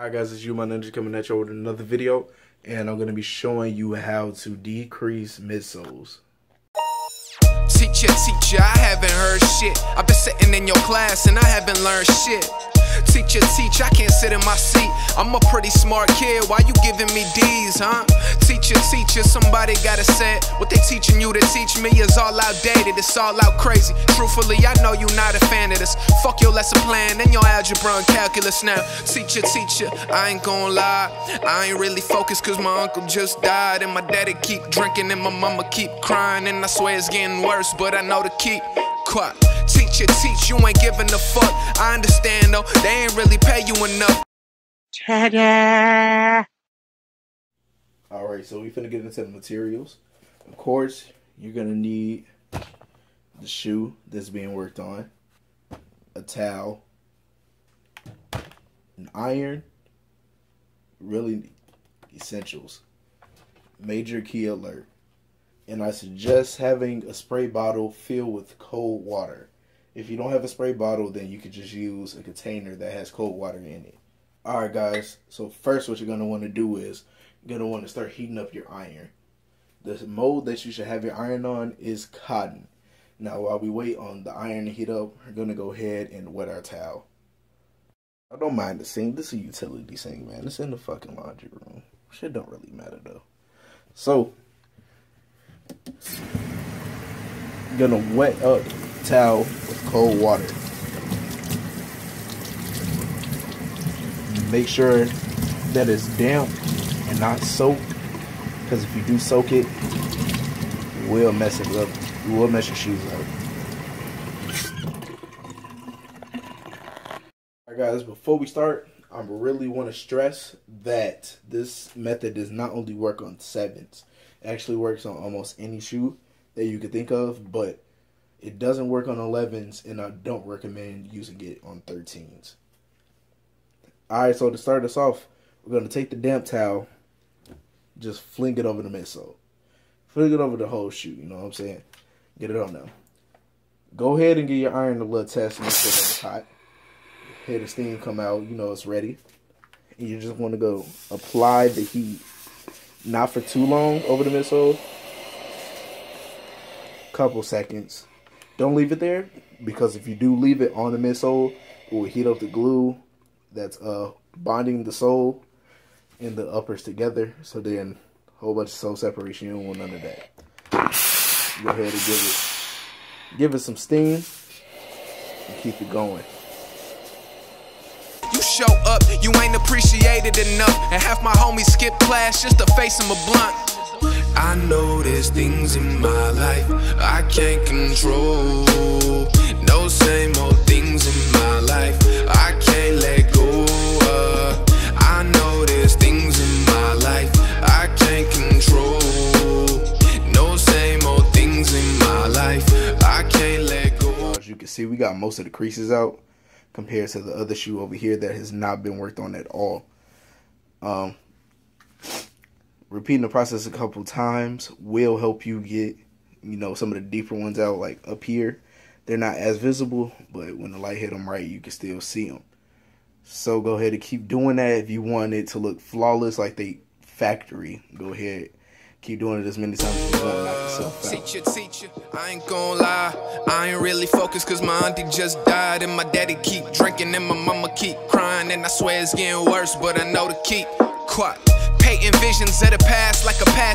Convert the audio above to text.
Alright guys, it's you, my ninja, coming at you with another video. And I'm going to be showing you how to decrease midsoles. Teacher, teacher, I haven't heard shit. I've been sitting in your class and I haven't learned shit. Teacher, teacher, I can't sit in my seat. I'm a pretty smart kid, why you giving me D's, huh? Teacher, teacher, somebody gotta say it. What they teaching you to teach me is all outdated, it's all out crazy. Truthfully, I know you're not a fan of this. Fuck your lesson plan and your algebra and calculus now. Teacher, teacher, I ain't gonna lie. I ain't really focused cause my uncle just died. And my daddy keep drinking and my mama keep crying. And I swear it's getting worse, but I know to keep quiet. Teacher, teach, you ain't giving a fuck. I understand though, they ain't really pay you enough. Ta-da! Alright, so we're finna get into the materials. Of course, you're gonna need the shoe that's being worked on, a towel, an iron, really essentials, major key alert, and I suggest having a spray bottle filled with cold water. If you don't have a spray bottle, then you could just use a container that has cold water in it. Alright guys, so first what you're to want to do is you're to want to start heating up your iron. The mold that you should have your iron on is cotton. Now while we wait on the iron to heat up, we're to go ahead and wet our towel. I don't mind the sink. This is a utility sink, man. It's in the fucking laundry room. Shit don't really matter though. So, gonna wet up towel with cold water. Make sure that it's damp and not soaked because if you do soak it, it will mess it up. You will mess your shoes up. Alright guys, before we start, I really want to stress that this method does not only work on sevens. It actually works on almost any shoe that you could think of, but it doesn't work on 11s and I don't recommend using it on 13s. Alright, so to start us off, we're to take the damp towel, just fling it over the midsole. Fling it over the whole shoe, you know what I'm saying? Get it on now. Go ahead and get your iron a little test, make sure that it's hot. Hear the steam come out, you know it's ready. And you just want to go apply the heat. Not for too long over the midsole. Couple seconds. Don't leave it there because if you do leave it on the midsole, it will heat up the glue that's uh bonding the sole and the uppers together. So then a whole bunch of sole separation. You don't want none of that. Go ahead and give it give it some steam and keep it going. You show up, you ain't appreciated enough. And half my homies skip class just to face them a blunt. I know there's things in my life I can't control. No same old see, we got most of the creases out compared to the other shoe over here that has not been worked on at all. Um, repeating the process a couple times will help you get, you know, some of the deeper ones out, like up here. They're not as visible, but when the light hit them right, you can still see them. So go ahead and keep doing that. If you want it to look flawless like they factory, go ahead. Keep doing it as many times as you want. Knock yourself out. Teacher, I ain't gonna lie. I ain't really focused cause my auntie just died. And my daddy keep drinking and my mama keep crying. And I swear it's getting worse, but I know to keep quiet. Painting visions of the past like a past.